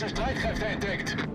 gegnerische Streitkräfte entdeckt.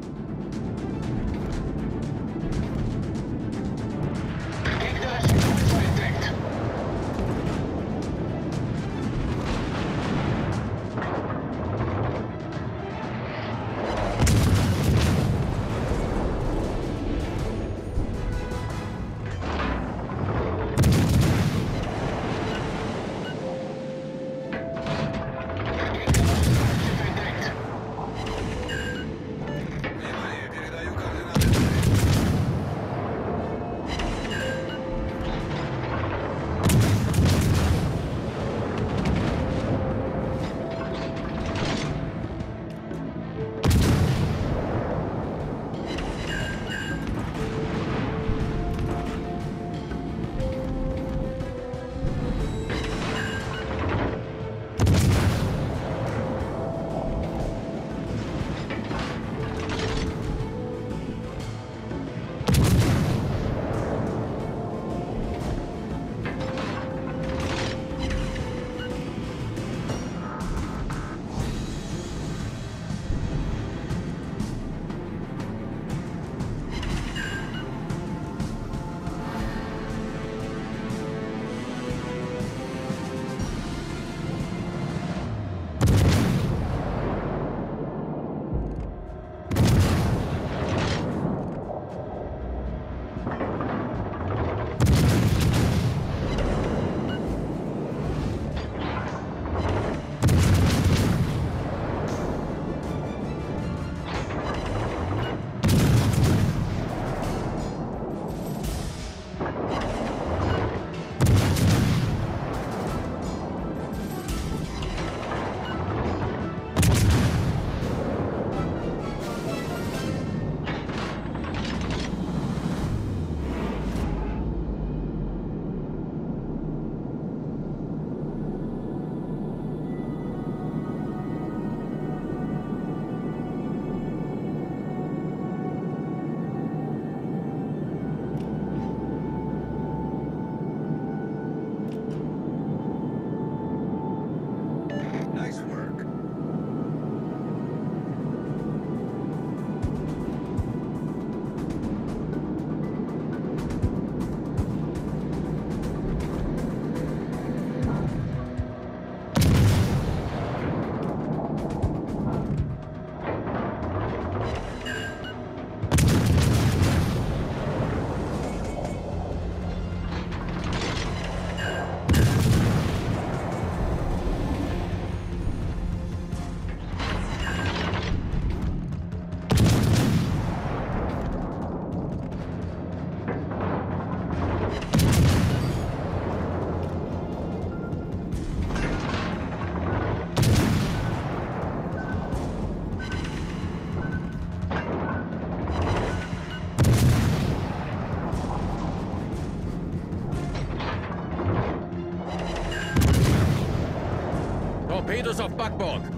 Torpedoes off backboard.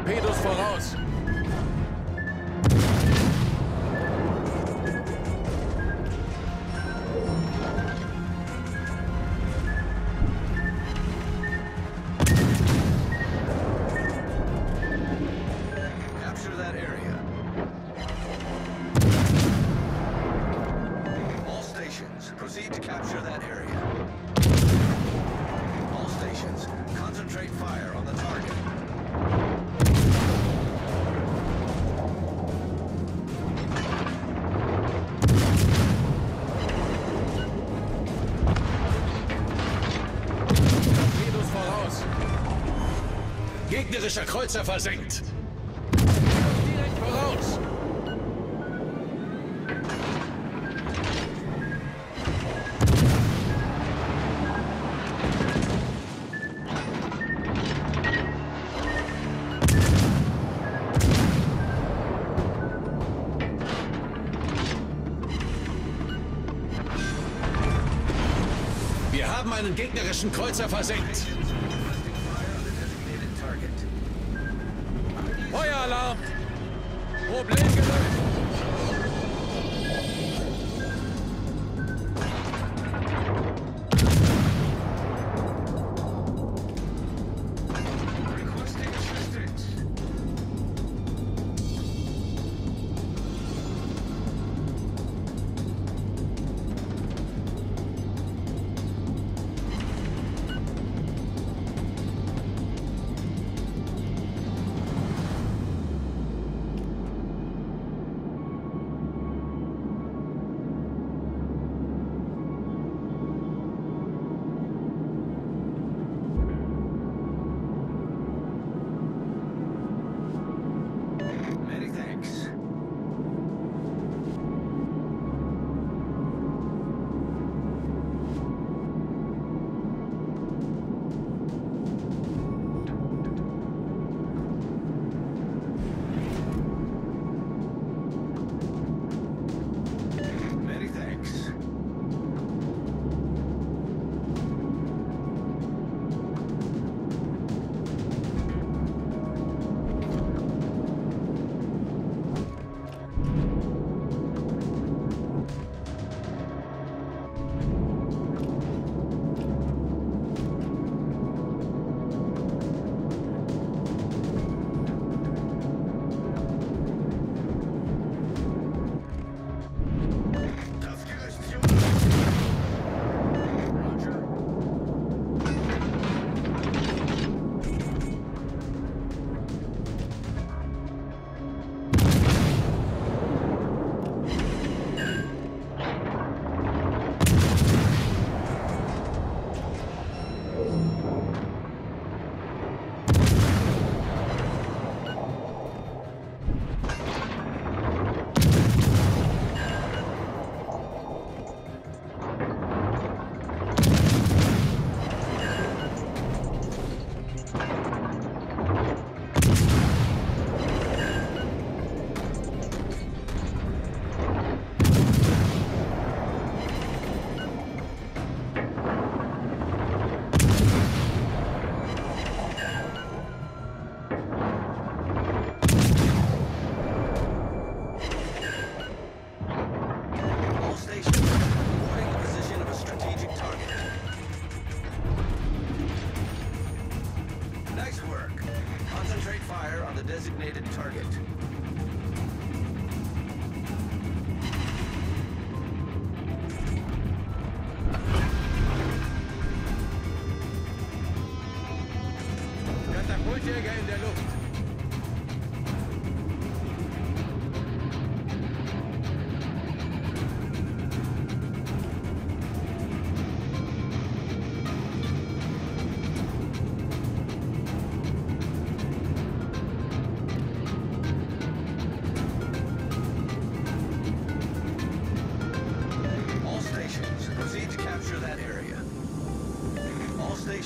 Torpedos voraus. feindlicher Kreuzer versenkt. Direkt voraus. Wir haben einen gegnerischen Kreuzer versenkt. Fallschirmverstärker in der Luft.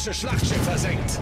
gegnerische Schlachtschiff versenkt.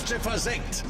Apache versenkt.